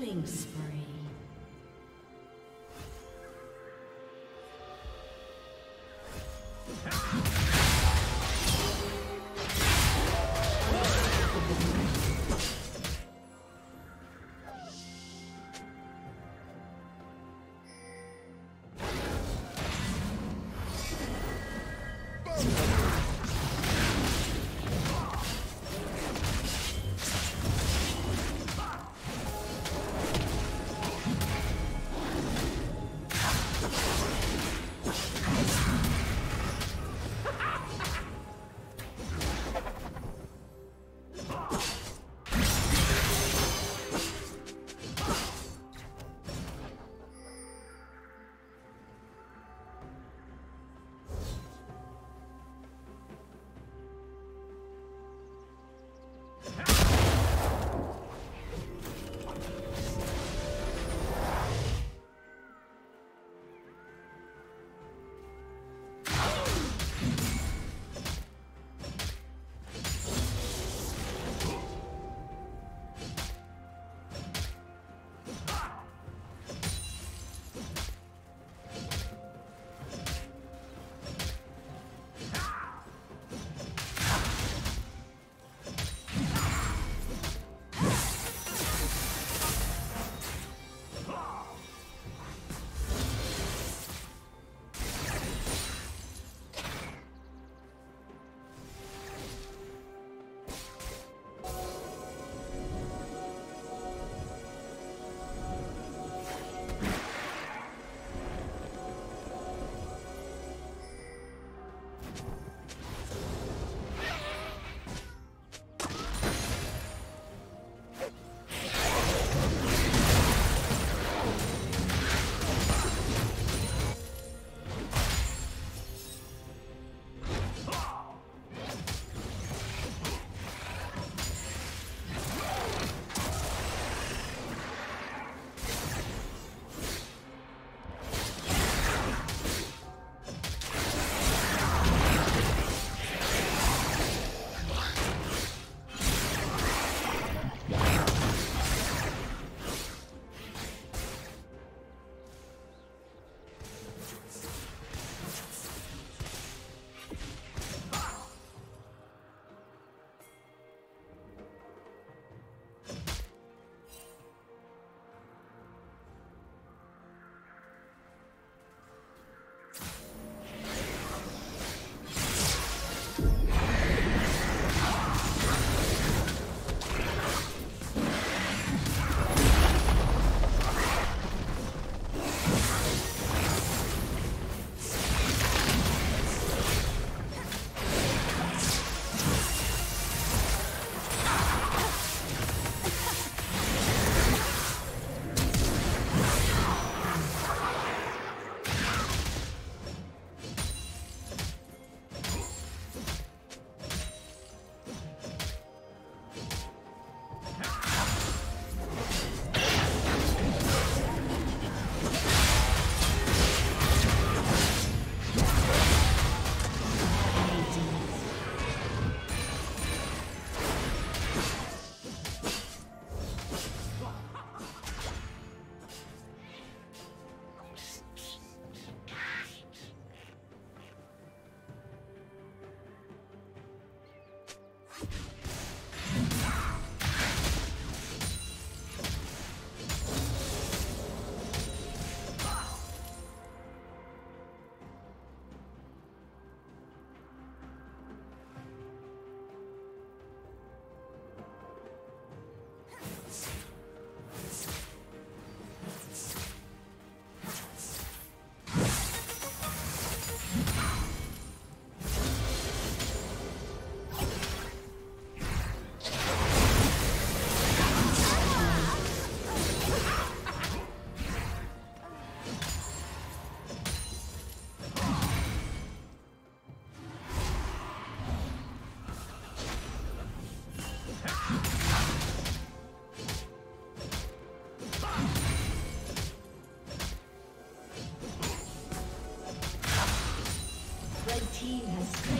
Killing spree. Boom. team has.